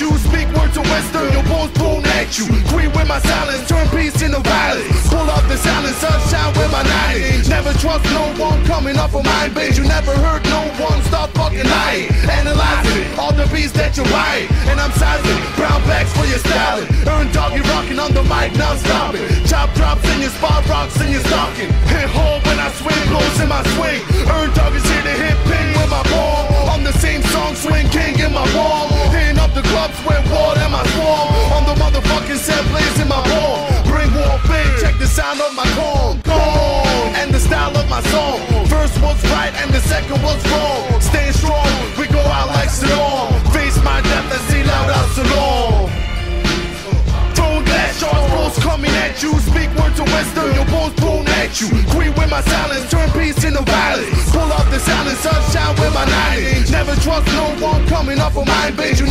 you. Speak words of wisdom, your bones thrown at you. Queen with my silence, turn peace into violence. Pull up the silence, sunshine with my nine. Never trust no one coming off of my bench. You never heard no one stop fucking lying. Analyzing all the beats that you're buying. And I'm sizing brown bags for your styling. Earn doggy rocking on the mic, now stop it. Chop drops in your spot, rocks in your stocking. Hit hard when I swing, blows in my sound of my and the style of my song. First was right and the second was wrong. Staying strong, we go out like Salon. Face my death and see loud out Salon. Throwing glass shards, balls coming at you. Speak words of wisdom, your balls thrown at you. Queen with my silence, turn peace into violence. Pull up the silence, sunshine with my nine. Never trust no one coming off of my bench. You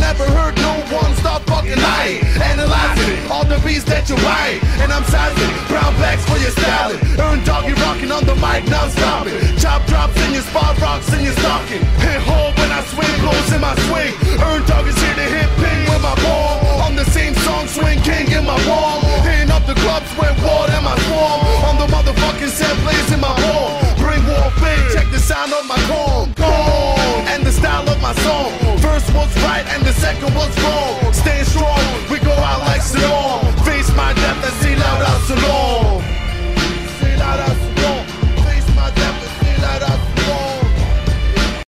Beats that you're buying. And I'm sizing brown bags for your styling. Earn doggy rocking on the mic, now stop it. Chop drops in your spot, rocks in your stocking. Hit hard when I swing, blows in my swing. Earn doggies here to hit ping with my ball. On the same song, swing king in my wall. Hitting up the clubs with water in my swarm. On the motherfucking set, blazing my ball. Bring war big, check the sound of my. Gone, and the style of my song. First was right and the second was wrong.